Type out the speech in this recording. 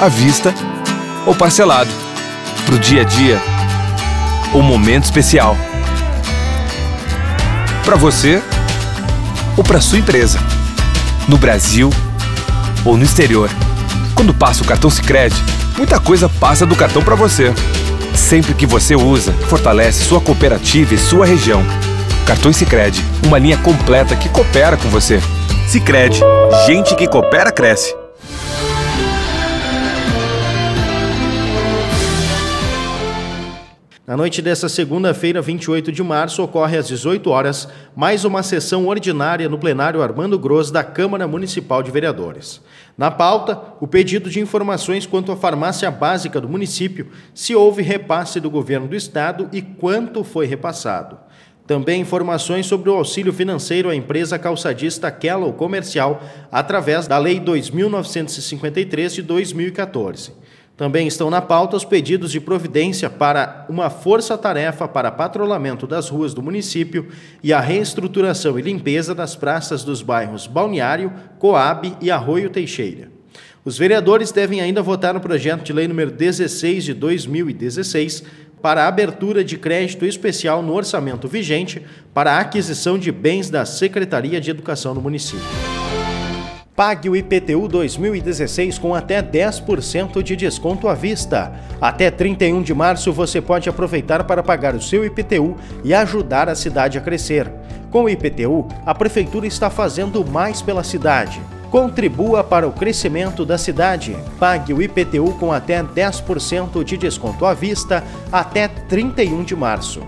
à vista ou parcelado. Para o dia a dia ou momento especial. Para você ou para sua empresa. No Brasil ou no exterior. Quando passa o cartão Sicredi, muita coisa passa do cartão para você. Sempre que você usa, fortalece sua cooperativa e sua região. Cartões Sicredi, uma linha completa que coopera com você. Sicredi, gente que coopera cresce. Na noite desta segunda-feira, 28 de março, ocorre às 18 horas mais uma sessão ordinária no plenário Armando Gross da Câmara Municipal de Vereadores. Na pauta, o pedido de informações quanto à farmácia básica do município, se houve repasse do governo do estado e quanto foi repassado. Também informações sobre o auxílio financeiro à empresa calçadista Kellow Comercial através da Lei 2953 de 2014. Também estão na pauta os pedidos de providência para uma força-tarefa para patrulhamento das ruas do município e a reestruturação e limpeza das praças dos bairros Balneário, Coab e Arroio Teixeira. Os vereadores devem ainda votar no projeto de lei número 16 de 2016 para a abertura de crédito especial no orçamento vigente para a aquisição de bens da Secretaria de Educação do município. Pague o IPTU 2016 com até 10% de desconto à vista. Até 31 de março você pode aproveitar para pagar o seu IPTU e ajudar a cidade a crescer. Com o IPTU, a Prefeitura está fazendo mais pela cidade. Contribua para o crescimento da cidade. Pague o IPTU com até 10% de desconto à vista até 31 de março.